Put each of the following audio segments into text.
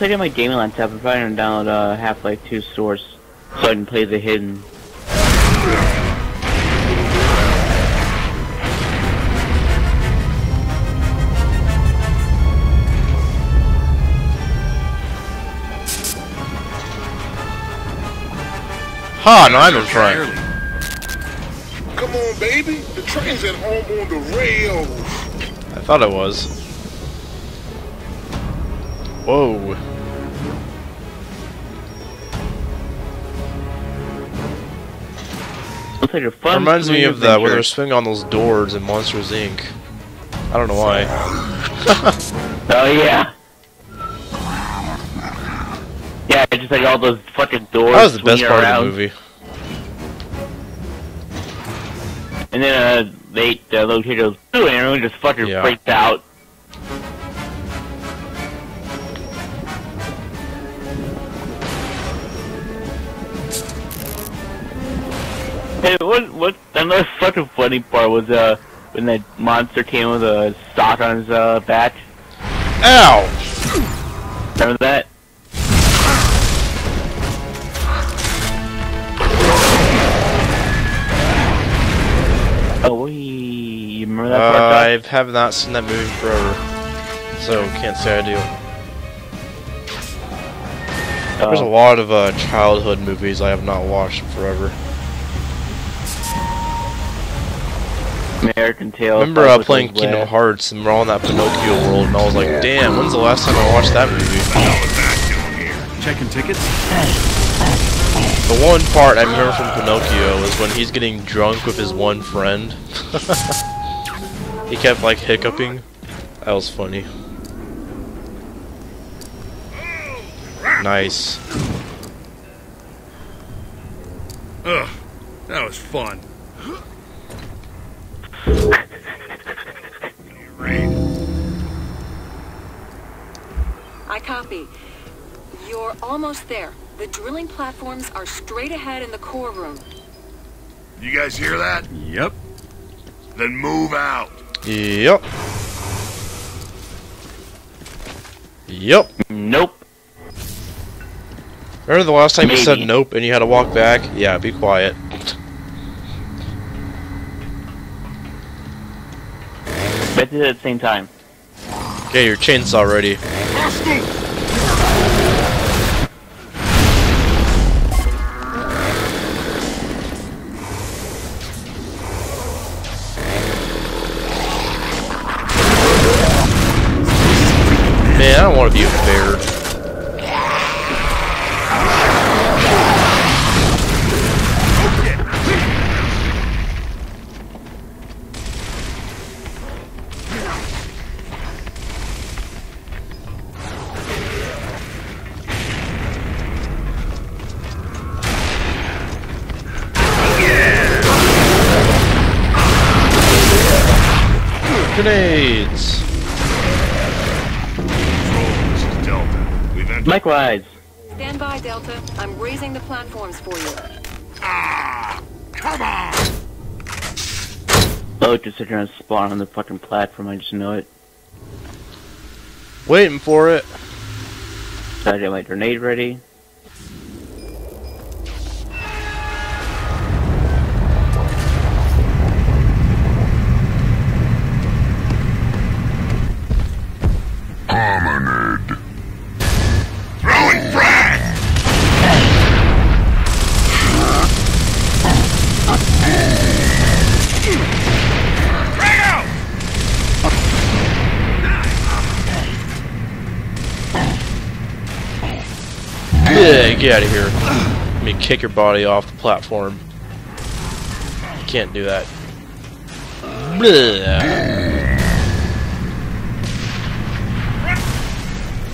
Once I get my gaming laptop, I'm probably gonna download uh, Half-Life 2 Source so I can play the hidden. Ha, no, I'm in front. Come on, baby. The train's at home on the rails. I thought it was. Whoa. A. Reminds me of that where they're swinging on those doors in Monsters Inc. I don't know why. Oh yeah. Yeah, it's just like all those fucking doors. That was the best part around. of the movie. And then uh, they the little kid goes, and everyone just fucking Yeah. freaked out. Hey, what what another fucking funny part was uh when that monster came with a sock on his uh back. Ow! Remember that? Oh, we you remember that Uh, part? I have not seen that movie forever, so can't say I do. There's a Oh. lot of uh, childhood movies I have not watched forever. American Tail. remember uh, playing Those Kingdom Hearts and we're all in that Pinocchio world, and I was like, damn, when's the last time I watched that movie? Checking tickets? The one part I remember from Pinocchio was when he's getting drunk with his one friend. he kept like hiccuping. That was funny. Nice. Ugh, that was fun. I copy. You're almost there. The drilling platforms are straight ahead in the core room. You guys hear that? Yep. Then move out. Yep. Yep. Nope. Remember the last time you said nope and you had to walk back? Yeah, be quiet. Did it at the same time. Okay, your chainsaw ready. Man, I don't want to be a bear. Likewise. Stand by, Delta. I'm raising the platforms for you. Ah! Come on! Oh, just sitting around spawn on the fucking platform. I just know it. Waiting for it. So I get my grenade ready. Get out of here. Let me kick your body off the platform. You can't do that.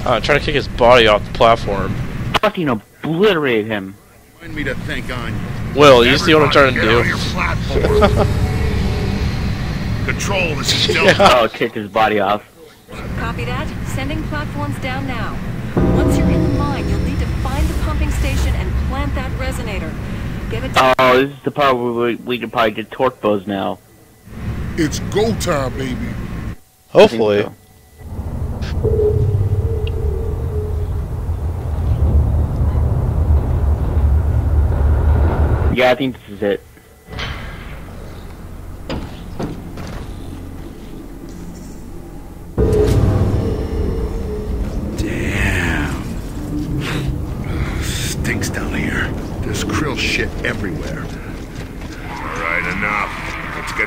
Uh, trying to kick his body off the platform. Fucking obliterate him. Remind me to think on you. Will, you see what I'm trying to do? your platform. Control, this is Delta. Oh, kick his body off. Copy that. Sending platforms down now. Once you're station and plant that resonator. Give it. Oh, this is the part where we can probably get Torque Bows now. It's go time, baby. Hopefully. Yeah, I think this is it.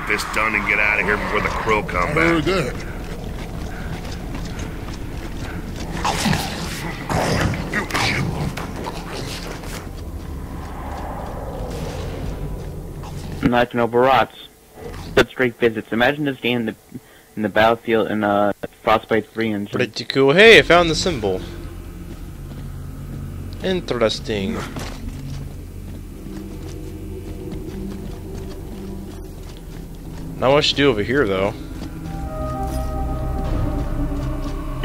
This done and get out of here before the Kryll come back. heard that. Like no barats. Such straight visits. Imagine this game in the in the battlefield in uh Frostbite 3 engine. Pretty cool. Hey, I found the symbol. Interesting. Not much to do over here, though.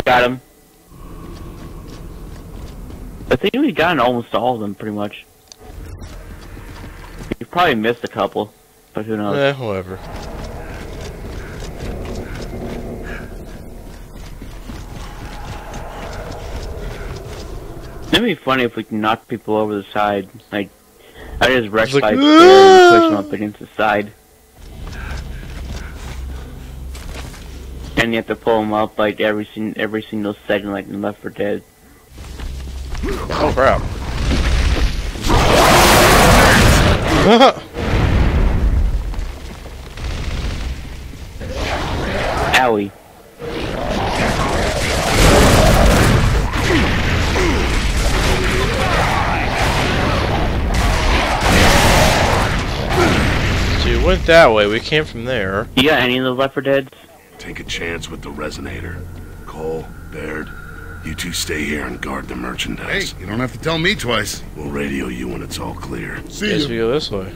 Got him. I think we've gotten almost all of them, pretty much. You've probably missed a couple, but who knows. Eh, whatever. It'd be funny if we can knock people over the side. Like, I just wreck It's like, like, and push them up against the side. And you have to pull them up like every sin- every single second, like in Left 4 Dead. Oh, crap. Owie. so you went that way. We came from there. You got any of the Left 4 Deads? Take a chance with the resonator. Cole, Baird, you two stay here and guard the merchandise. Hey, merchandise. you don't have to tell me twice. We'll radio you when it's all clear. See Guess you. we go this way.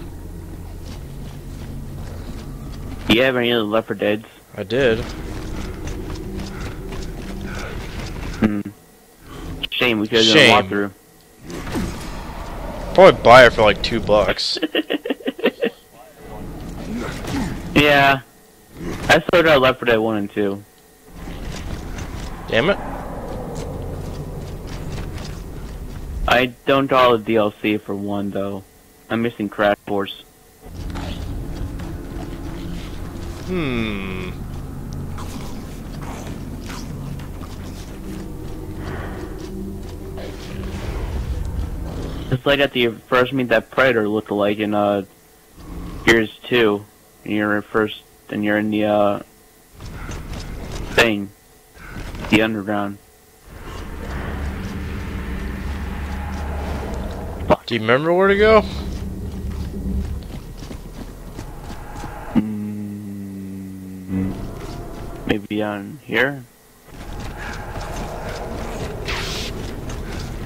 Do you have any of the Left 4 Deads? I did. Hmm. Shame, we could have done a Shame. walkthrough. Probably buy it for like two bucks. Yeah. I still got Left 4 Dead 1 and 2. Damn it. I don't got all the DLC for 1, though. I'm missing Crash Course. Hmm. It's like at the first meet that Predator looked like in uh Gears 2. And you're first and you're in the uh thing. The underground. Do you remember where to go? Mm, maybe on here?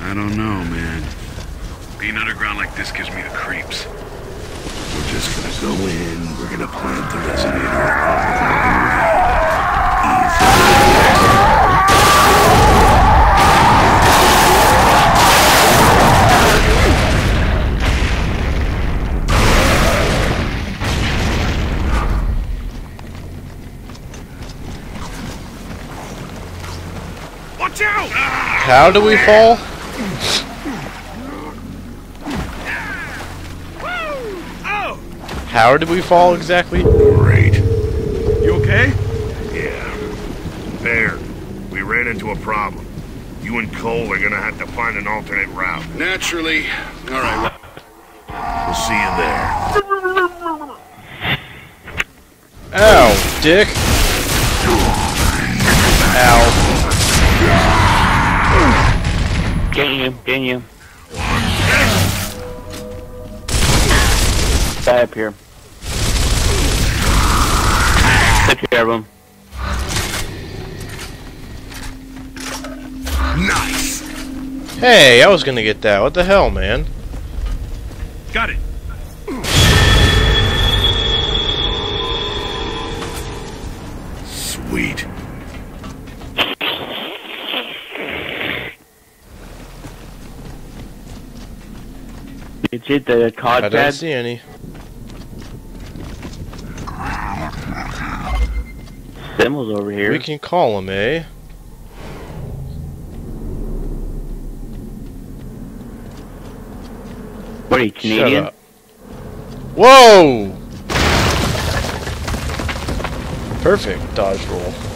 I don't know, man. Being underground like this gives me the creeps. We're just gonna go in, we're gonna plant the resonator. Watch out! How do we fall? How did we fall exactly? Great. You okay? Yeah. There. We ran into a problem. You and Cole are gonna have to find an alternate route. Naturally. All right. We'll see you there. Ow, dick. Ow. Getting you, getting you. Guy up here. Take care of him. Nice. Hey, I was gonna get that. What the hell, man? Got it. Sweet. Did You see the card I cod don't see any. Symbols over here. We can call him, eh? What are you, Canadian? Whoa! Perfect dodge roll.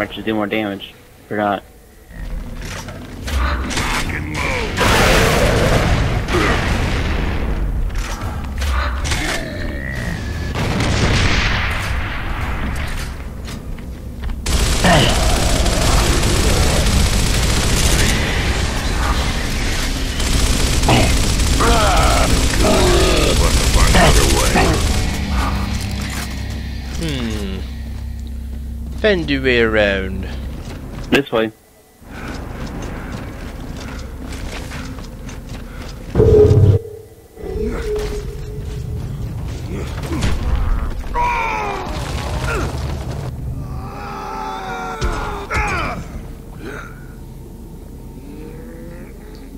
Might just do more damage. Or Fend your way around. This way.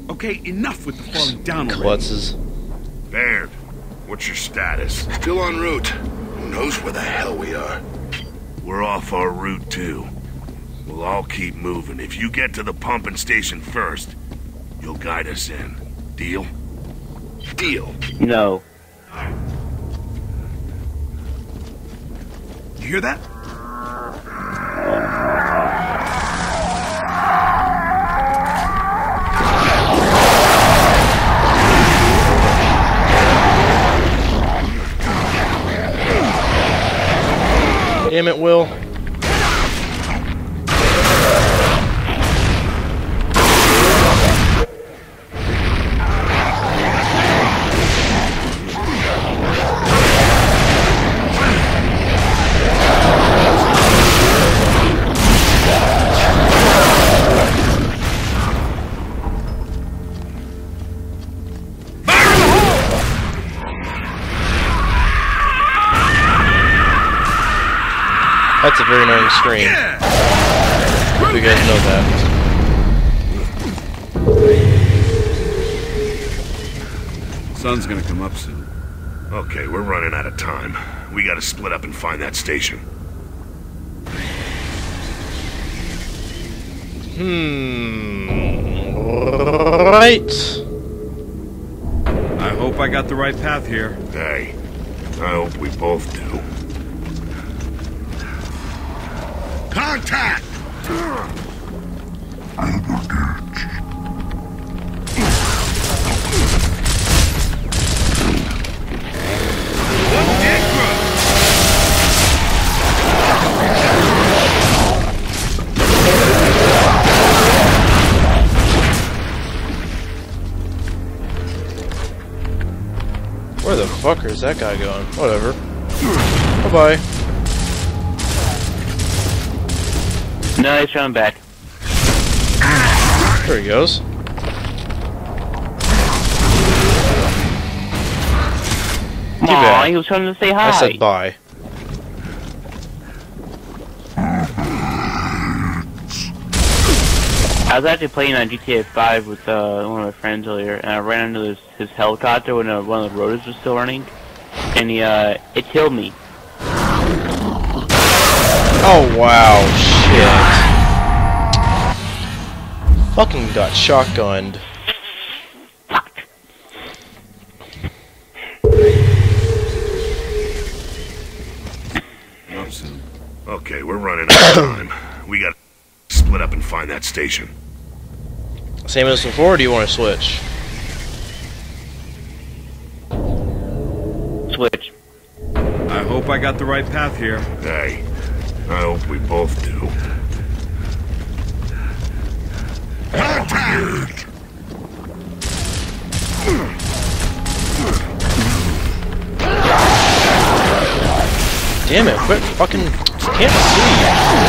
Okay, enough with the falling down already. Klutzes. Baird, what's your status? Still en route. Who knows where the hell we are? We're off our route too. We'll all keep moving. If you get to the pumping station first, you'll guide us in. Deal? Deal. No. You hear that? Damn it, Will. Very annoying scream. Hope you guys know that. Sun's gonna come up soon. Okay, we're running out of time. We gotta split up and find that station. Hmm. Right. I hope I got the right path here. Hey, I hope we both do. Contact! Where the fuck is that guy going? Whatever. Bye No, he's coming back. There he goes. Come Too on, bad. he was trying to say hi. I said bye. I was actually playing on GTA 5 with uh, one of my friends earlier, and I ran into his, his helicopter when uh, one of the rotors was still running, and he, uh, it killed me. Oh wow, shit. Fucking got shotgunned. Up soon. Okay, we're running out of time. We gotta split up and find that station. Same as before, or do you want to switch? Switch. I hope I got the right path here. Hey, I hope we both do. Attack! Damn it, quit fucking... can't see!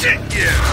Shit, yeah!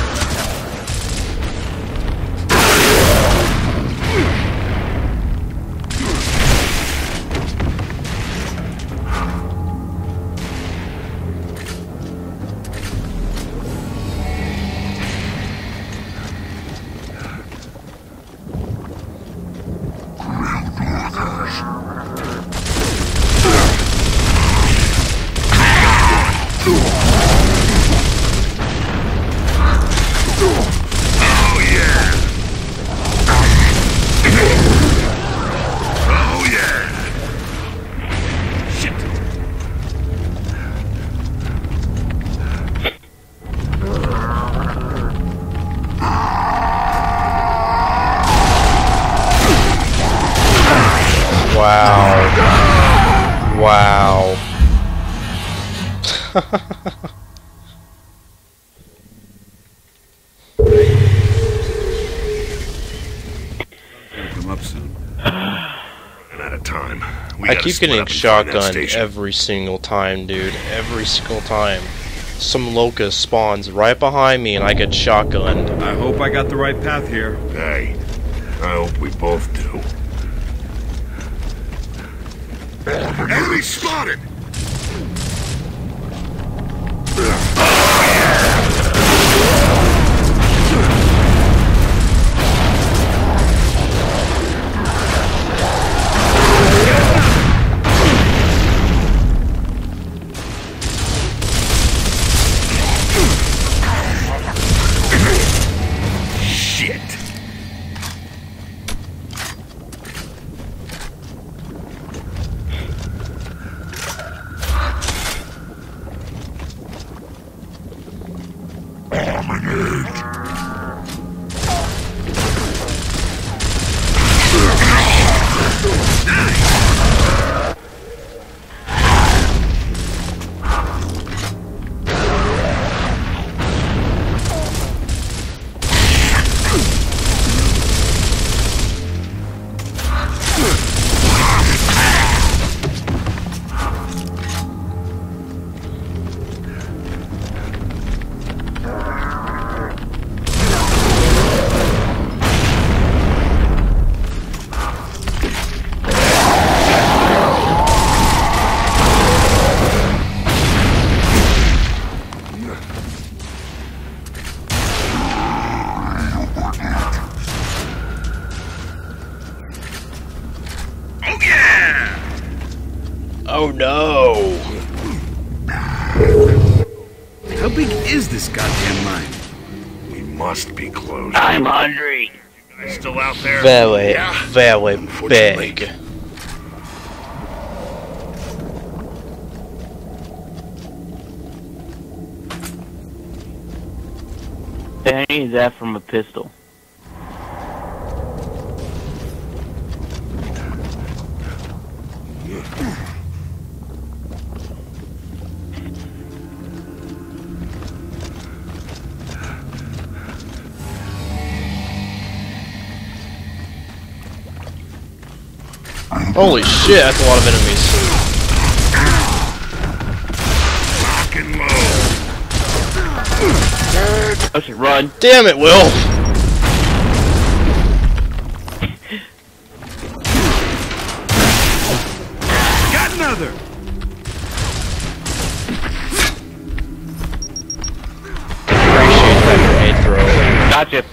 Come up soon. Running out of time. We I keep getting up and find that shotgunned station. every single time, dude. Every single time. Some locust spawns right behind me and I get shotgunned. I hope I got the right path here. Hey, I hope we both do. Enemy spotted! Yeah. very Unfortunately. big. I need that from a pistol. Holy shit, that's a lot of enemies. Lock and load. I run. Damn it, Will! Got another! Appreciate that grenade throw. Gotcha.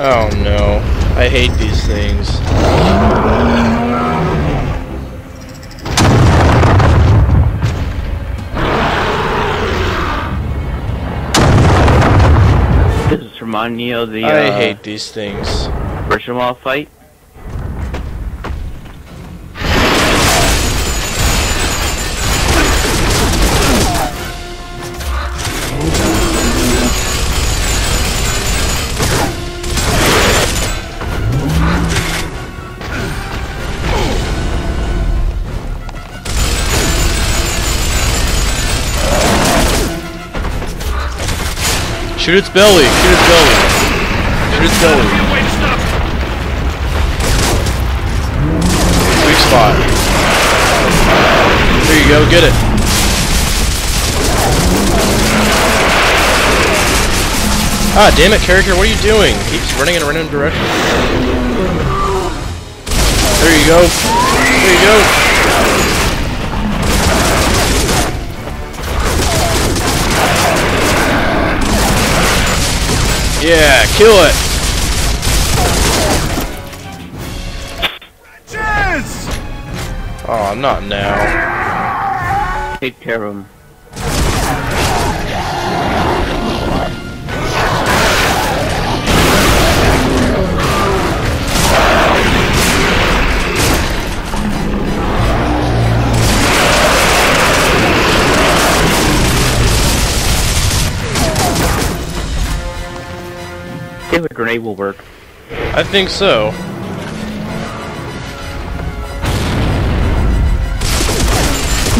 Oh no. I hate these things. This is me of the uh, I hate these things. Birchmall fight. Shoot its belly! Shoot its belly! Shoot its belly! Weak spot. There you go, get it. Ah, damn it, character, what are you doing? Keeps running in a random direction. There you go. There you go. Yeah, kill it. Oh, not now. Take care of him. Grenade will work. I think so.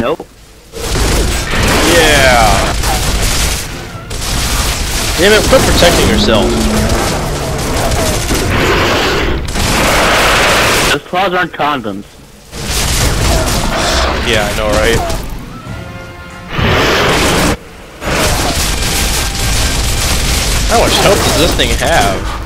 Nope. Yeah. Damn it, quit protecting yourself. Those claws aren't condoms. Yeah, I know, right? How much health does this thing have?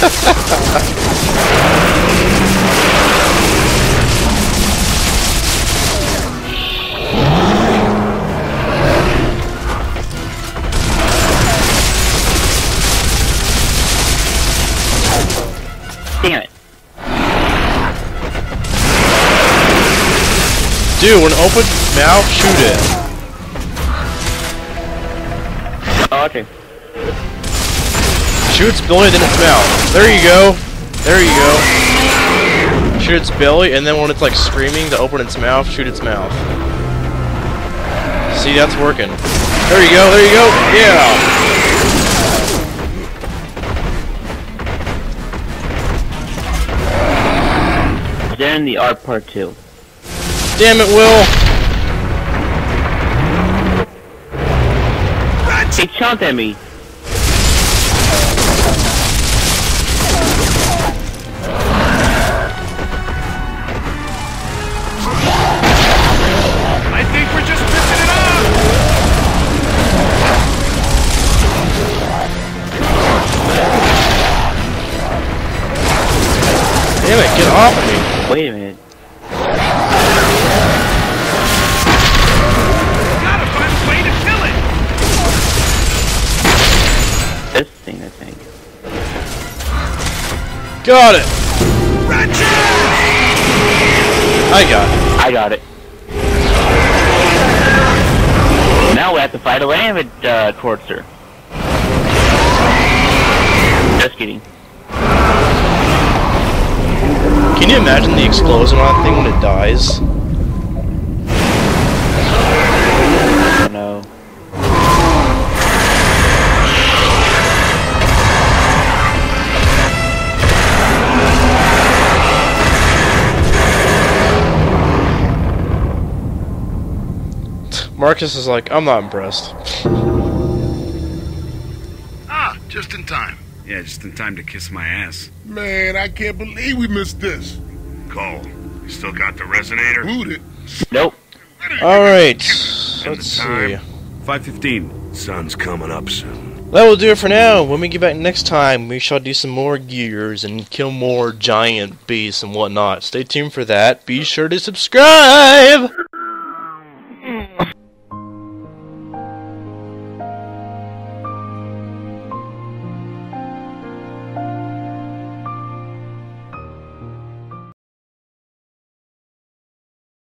Damn when open mouth, shoot it. Oh, okay. Shoot its belly, then its mouth. There you go. There you go. Shoot its belly, and then when it's like screaming to open its mouth, shoot its mouth. See, that's working. There you go, there you go. Yeah. Then the art part two. Damn it, Will. He chomped at me. I think we're just pissing it off! Damn it, get off of me. Wait a minute. Got it. I got it. I got it. Now we have to fight a Lambent uh, Torture. Just kidding. Can you imagine the explosion on that thing when it dies? Marcus is like, I'm not impressed. Ah, just in time. Yeah, just in time to kiss my ass. Man, I can't believe we missed this. Cole, you still got the resonator? Boot it. Nope. Alright. And let's see. 515. Sun's coming up soon. That will do it for now. When we get back next time, we shall do some more gears and kill more giant beasts and whatnot. Stay tuned for that. Be sure to subscribe!